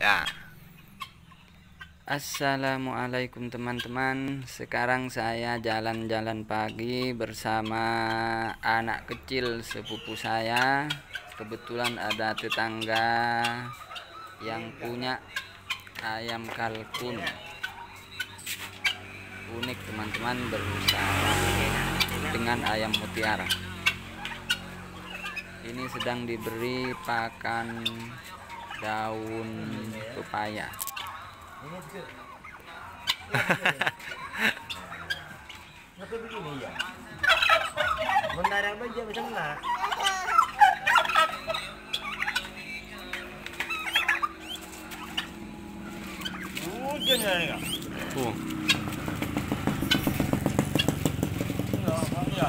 Ya. Assalamualaikum teman-teman. Sekarang saya jalan-jalan pagi bersama anak kecil sepupu saya. Kebetulan ada tetangga yang punya ayam kalkun. Unik teman-teman berusaha dengan ayam mutiara. Ini sedang diberi pakan daun pepaya Kenapa begini ya? Mendarat aja macam mana? Hujan ya enggak? Tuh, Enggak, ya.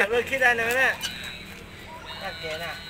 dia pas tak ada kan. Oh, dia kecil ada. Ayam kalkul kan. Okey. Cuba kita mana? Okey nak.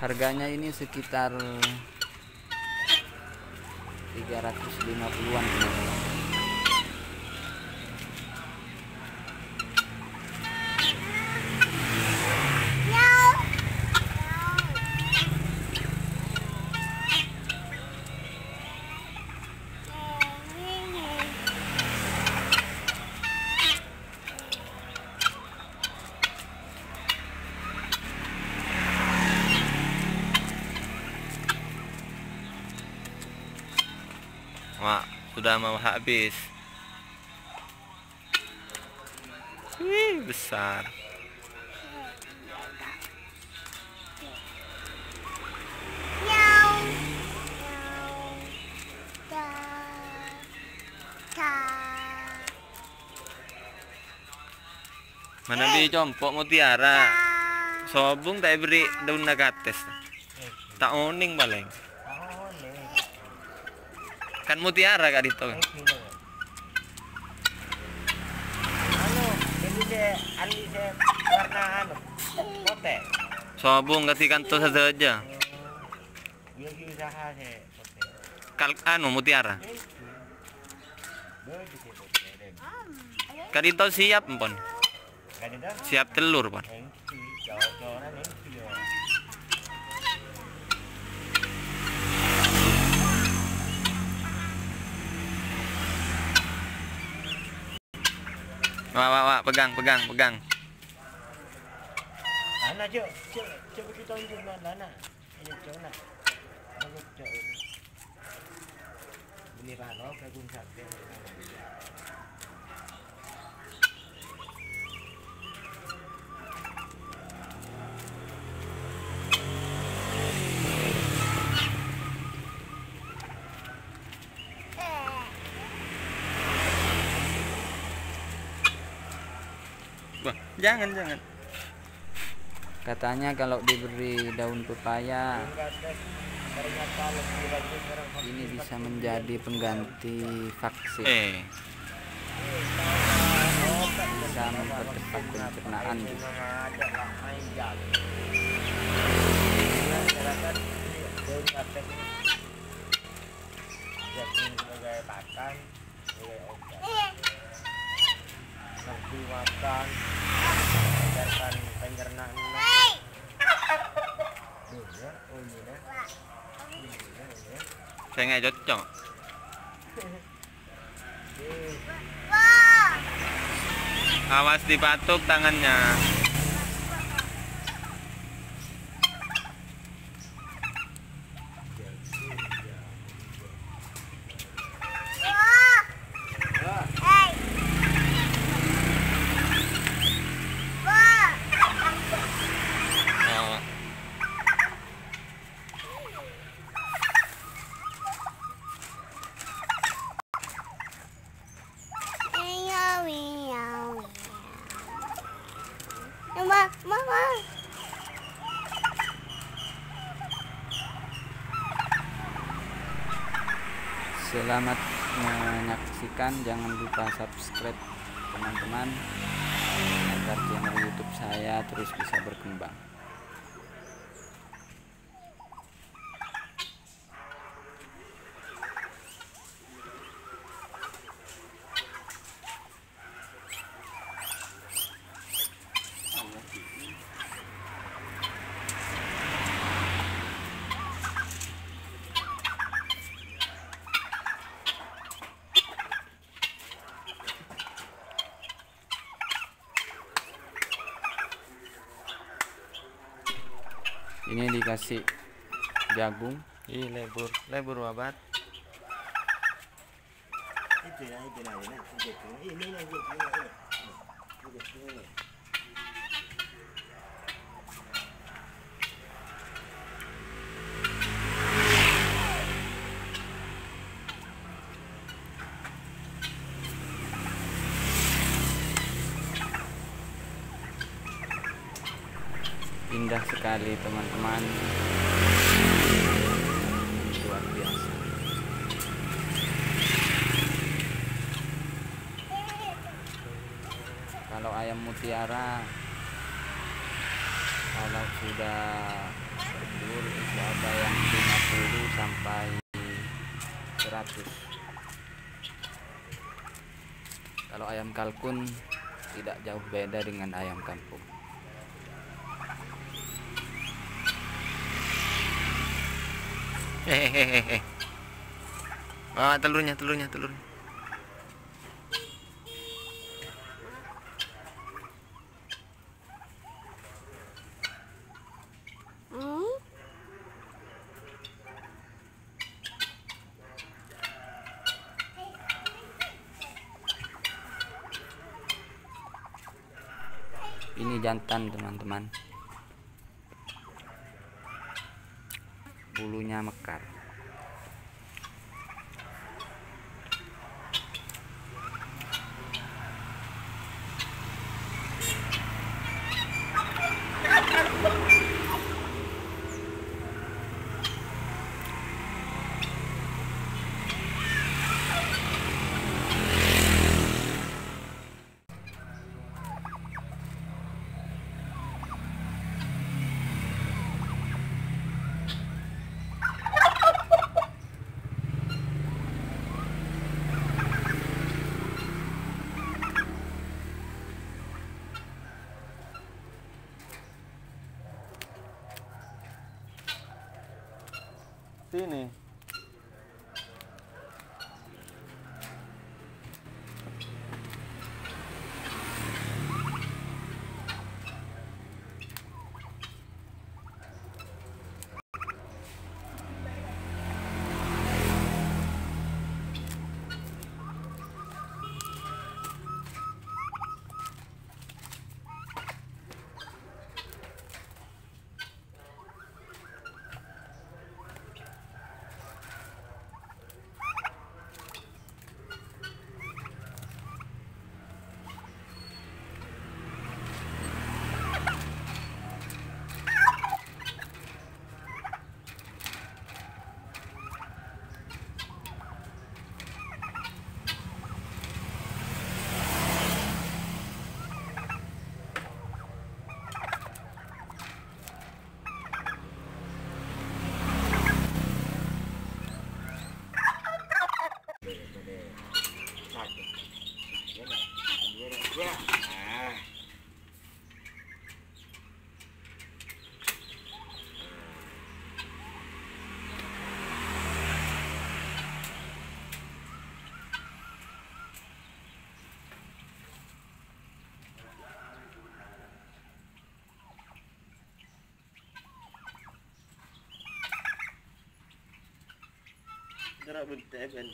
Harganya ini sekitar 350-an teman-teman. Wah, sudah mau habis. Wih, besar. Mana bi compok mutiara. Sobung tak beri daun nagates. Tak oning paling. Kan mutiara kak dito. Anu, ini saya, anu saya warna anu, potek. Sobung katikan to saja. Dia si usaha saya potek. Kal anu mutiara. Eh, Dia di situ potek. deh. Kak dito siap pon. Siap telur pon. Engki, jauh-jauh nak engki. ya. Pak, pegang, pegang, pegang. Ana cuk, cuk, coba kita tunjuk Lana. Ini cuk nak. Bagus cuk ini. Beli rano ke gun Wah, jangan, jangan. Katanya kalau diberi daun pepaya ini bisa menjadi pengganti vaksin. Eh, Bisa mempercepat pencernaan. Jadi sebagai pakan, sebagai obat. Nafsu makan, mengajarkan pencernaan. Duh, ya, oh ini dah. Ini dah, ini dah. saya nggak cocok. Awas dipatuk tangannya. Selamat menyaksikan, jangan lupa subscribe teman-teman agar channel YouTube saya terus bisa berkembang. Ini dikasih jagung, ih lebur, lebur babat. itu ya, itu lah, ini, itu, ini, ini, ini, indah sekali teman-teman. Luar biasa. Kalau ayam mutiara kalau sudah bertelur itu ada yang 50 sampai 100 kalau ayam kalkun tidak jauh beda dengan ayam kampung Hehehe. Bawa telurnya, telurnya, telurnya. Ini jantan teman-teman bulunya mekar Sini. Terus bunte ben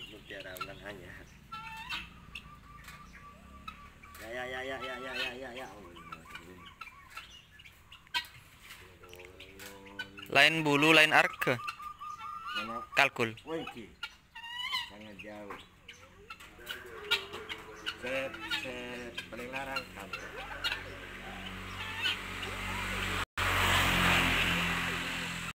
bukan hanya. Ya ya ya ya ya ya ya ya ya. Lain bulu, lain arke. Kalkul. Sangat jauh. Set set paling larang kan.